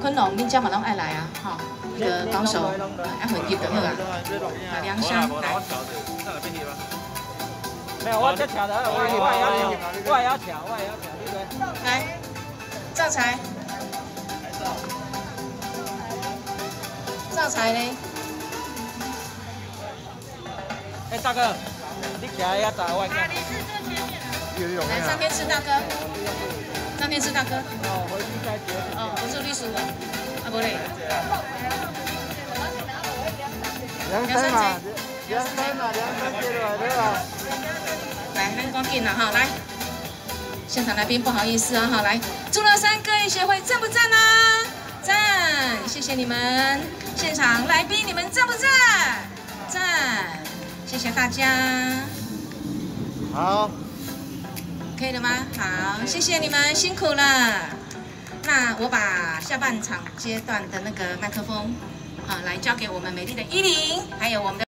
昆龙，恁家嘛拢爱来啊，哈，那个高手爱回击的好啊，啊，梁山来。没有，我这跳的，我我也要，我也要跳，我也要跳，对不对？来，赵才，赵才呢？哎，大哥，你起来要打外线。来，上天赐大哥，上天赐大哥。哦，啊不嘞。梁山嘛，梁山嘛，梁山接来对吧？来，那光电了哈，来，现场来宾不好意思啊哈，来，祝乐山歌艺协会赞不赞啊？赞，谢谢你们，现场来宾你们赞不赞？赞，谢谢大家。好，可以了吗？好，谢谢你们辛苦了。那我把下半场阶段的那个麦克风啊，来交给我们美丽的依琳，还有我们的。